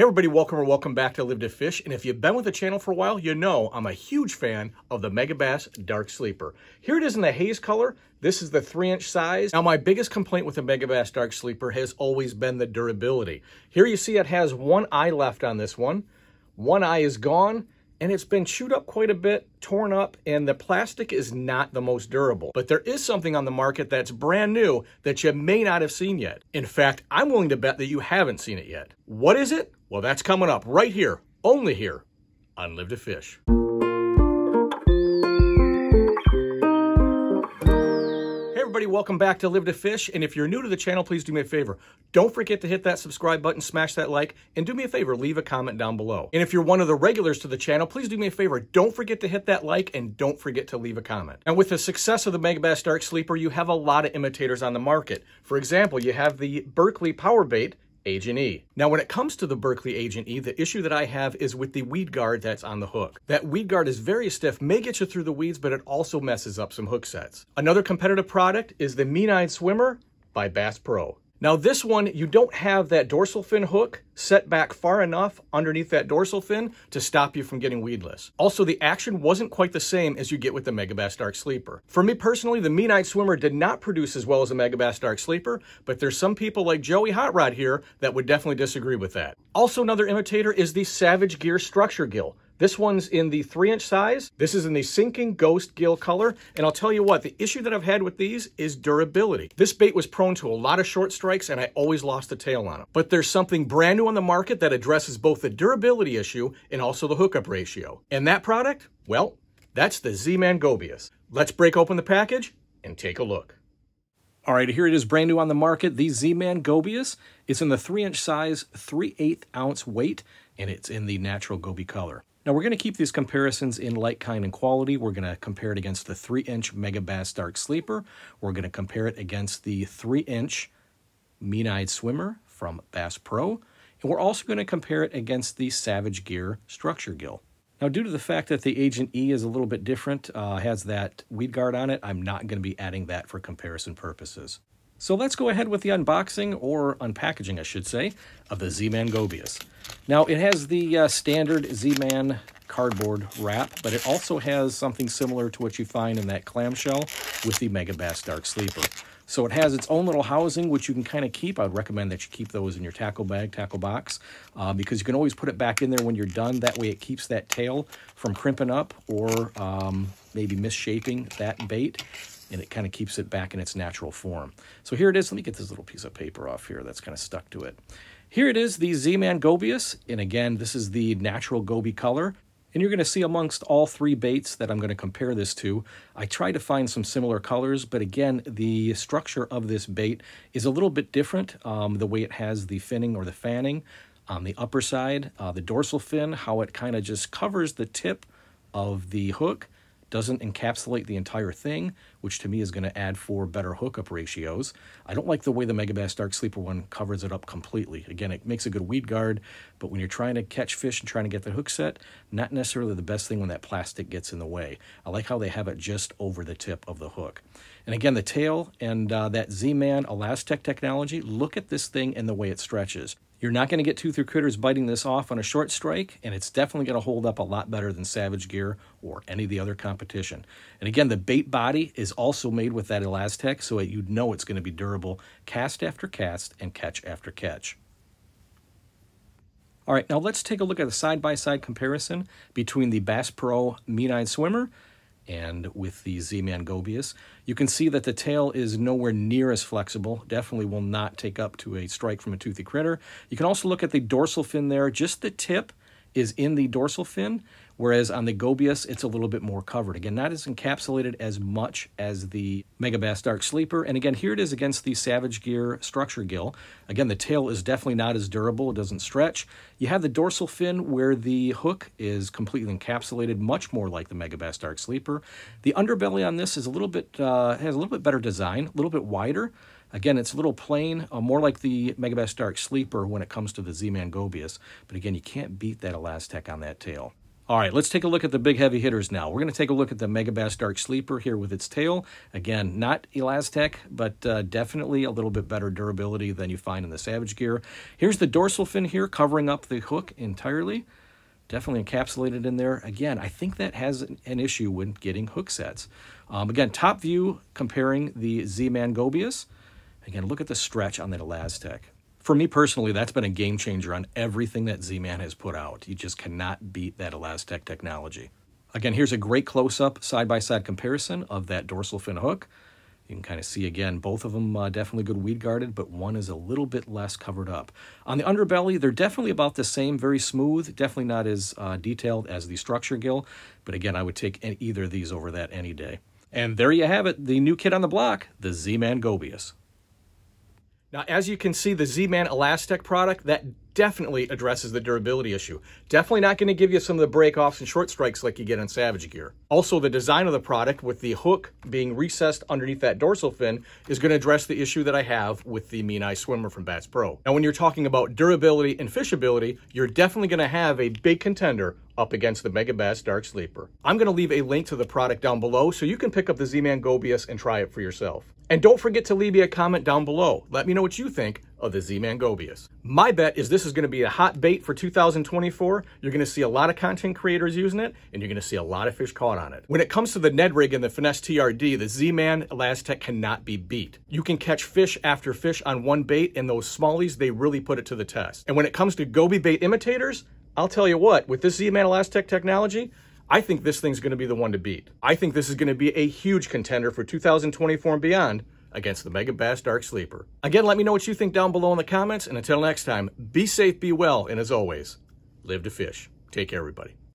Hey everybody, welcome or welcome back to Live 2 Fish. And if you've been with the channel for a while, you know I'm a huge fan of the Megabass Dark Sleeper. Here it is in the haze color. This is the three inch size. Now my biggest complaint with the Megabass Dark Sleeper has always been the durability. Here you see it has one eye left on this one. One eye is gone and it's been chewed up quite a bit, torn up, and the plastic is not the most durable. But there is something on the market that's brand new that you may not have seen yet. In fact, I'm willing to bet that you haven't seen it yet. What is it? Well, that's coming up right here, only here on Live 2 Fish. Everybody, welcome back to Live 2 Fish. And if you're new to the channel, please do me a favor. Don't forget to hit that subscribe button, smash that like, and do me a favor, leave a comment down below. And if you're one of the regulars to the channel, please do me a favor. Don't forget to hit that like and don't forget to leave a comment. And with the success of the Megabass Dark Sleeper, you have a lot of imitators on the market. For example, you have the Berkley Power Bait Agent E. Now, when it comes to the Berkley Agent E, the issue that I have is with the weed guard that's on the hook. That weed guard is very stiff, may get you through the weeds, but it also messes up some hook sets. Another competitive product is the Mean-Eyed Swimmer by Bass Pro. Now this one, you don't have that dorsal fin hook set back far enough underneath that dorsal fin to stop you from getting weedless. Also, the action wasn't quite the same as you get with the Megabass Dark Sleeper. For me personally, the Mean-Eyed Swimmer did not produce as well as the Megabass Dark Sleeper, but there's some people like Joey Hot Rod here that would definitely disagree with that. Also, another imitator is the Savage Gear Structure Gill. This one's in the three inch size. This is in the sinking ghost gill color. And I'll tell you what, the issue that I've had with these is durability. This bait was prone to a lot of short strikes and I always lost the tail on them. But there's something brand new on the market that addresses both the durability issue and also the hookup ratio. And that product, well, that's the Z-Man Gobius. Let's break open the package and take a look. All right, here it is brand new on the market. The Z-Man Gobius. It's in the 3-inch size, 3 8 ounce weight, and it's in the natural goby color. Now we're going to keep these comparisons in like, kind, and quality. We're going to compare it against the 3-inch Megabass Dark Sleeper. We're going to compare it against the 3-inch Mean-Eyed Swimmer from Bass Pro. And we're also going to compare it against the Savage Gear Structure Gill. Now, due to the fact that the Agent E is a little bit different, uh, has that weed guard on it, I'm not going to be adding that for comparison purposes. So let's go ahead with the unboxing, or unpackaging, I should say, of the Z-Man Gobius. Now, it has the uh, standard Z-Man cardboard wrap, but it also has something similar to what you find in that clamshell with the Megabass Dark Sleeper. So it has its own little housing, which you can kind of keep. I would recommend that you keep those in your tackle bag, tackle box, uh, because you can always put it back in there when you're done. That way it keeps that tail from crimping up or um, maybe misshaping that bait and it kind of keeps it back in its natural form. So here it is. Let me get this little piece of paper off here that's kind of stuck to it. Here it is, the Z-Man Gobius. And again, this is the natural goby color. And you're going to see amongst all three baits that I'm going to compare this to, I try to find some similar colors, but again, the structure of this bait is a little bit different. Um, the way it has the finning or the fanning on the upper side, uh, the dorsal fin, how it kind of just covers the tip of the hook doesn't encapsulate the entire thing, which to me is going to add for better hookup ratios. I don't like the way the Megabass Dark Sleeper one covers it up completely. Again, it makes a good weed guard, but when you're trying to catch fish and trying to get the hook set, not necessarily the best thing when that plastic gets in the way. I like how they have it just over the tip of the hook. And again, the tail and uh, that Z-Man ElaZtech technology, look at this thing and the way it stretches. You're not going to get tooth or critters biting this off on a short strike, and it's definitely going to hold up a lot better than Savage Gear or any of the other competition. And again, the bait body is also made with that ElaZtech, so you know it's going to be durable cast after cast and catch after catch. All right, now let's take a look at a side-by-side -side comparison between the Bass Pro Mean-Eyed Swimmer and with the Z-Man Gobius. You can see that the tail is nowhere near as flexible, definitely will not take up to a strike from a toothy critter. You can also look at the dorsal fin there, just the tip is in the dorsal fin, whereas on the Gobius, it's a little bit more covered. Again, not as encapsulated as much as the Megabass Dark Sleeper. And again, here it is against the Savage Gear Structure Gill. Again, the tail is definitely not as durable. It doesn't stretch. You have the dorsal fin where the hook is completely encapsulated, much more like the Megabass Dark Sleeper. The underbelly on this is a little bit, uh, has a little bit better design, a little bit wider. Again, it's a little plain, uh, more like the Megabass Dark Sleeper when it comes to the Z-Man Gobius. But again, you can't beat that ElaZtech on that tail. All right, let's take a look at the big heavy hitters now. We're going to take a look at the Megabass Dark Sleeper here with its tail. Again, not ElaZtech, but uh, definitely a little bit better durability than you find in the Savage Gear. Here's the dorsal fin here covering up the hook entirely. Definitely encapsulated in there. Again, I think that has an issue when getting hook sets. Um, again, top view comparing the Z-Man Gobius. Again, look at the stretch on that ElaZtech for me personally, that's been a game changer on everything that Z-Man has put out. You just cannot beat that ElaZtech technology. Again, here's a great close-up side-by-side comparison of that dorsal fin hook. You can kind of see again, both of them uh, definitely good weed guarded, but one is a little bit less covered up. On the underbelly, they're definitely about the same, very smooth, definitely not as uh, detailed as the structure gill, but again, I would take either of these over that any day. And there you have it, the new kid on the block, the Z-Man Gobius. Now, as you can see, the Z-Man ElaZtech product, that definitely addresses the durability issue. Definitely not going to give you some of the break-offs and short strikes like you get on Savage Gear. Also, the design of the product with the hook being recessed underneath that dorsal fin is going to address the issue that I have with the Mean Eye Swimmer from Bass Pro. Now, when you're talking about durability and fishability, you're definitely going to have a big contender up against the Megabass Dark Sleeper. I'm going to leave a link to the product down below so you can pick up the Z-Man Gobius and try it for yourself. And don't forget to leave me a comment down below. Let me know what you think of the Z-Man Gobius. My bet is this is going to be a hot bait for 2024. You're going to see a lot of content creators using it, and you're going to see a lot of fish caught on it. When it comes to the Ned Rig and the Finesse TRD, the Z-Man ElaZtech cannot be beat. You can catch fish after fish on one bait, and those smallies, they really put it to the test. And when it comes to Goby bait imitators, I'll tell you what, with this Z-Man ElaZtech technology, I think this thing's going to be the one to beat. I think this is going to be a huge contender for 2024 and beyond against the Megabass Dark Sleeper. Again, let me know what you think down below in the comments, and until next time, be safe, be well, and as always, live to fish. Take care, everybody.